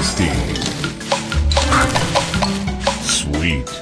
Tasty. Sweet.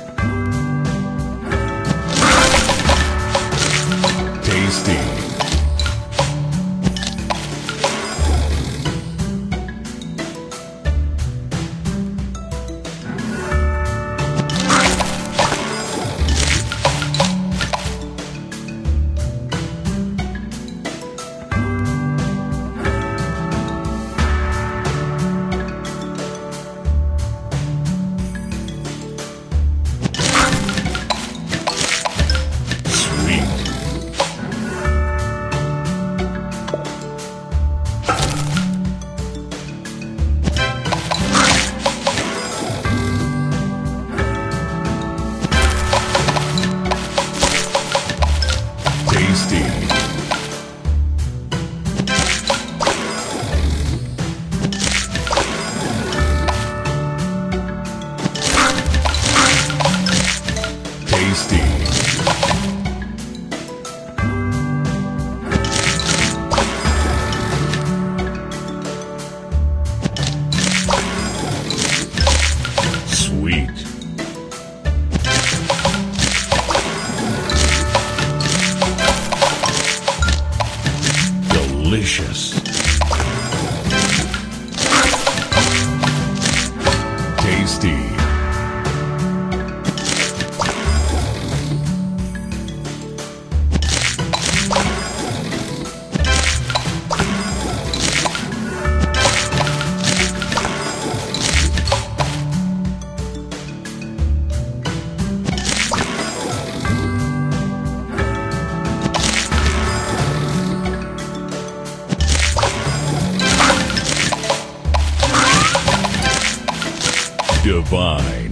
Divine.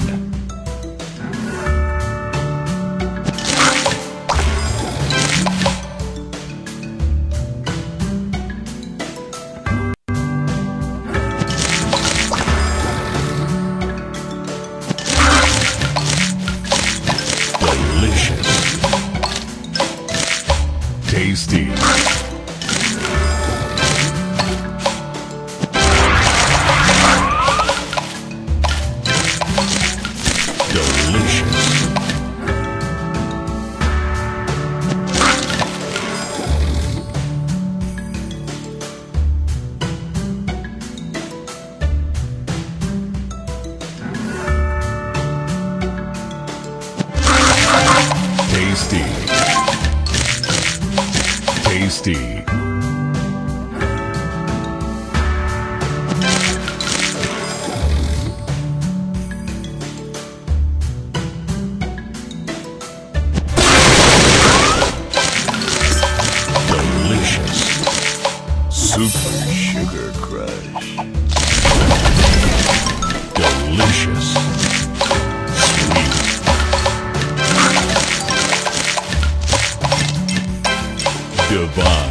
Delicious. Tasty. Tasty. goodbye.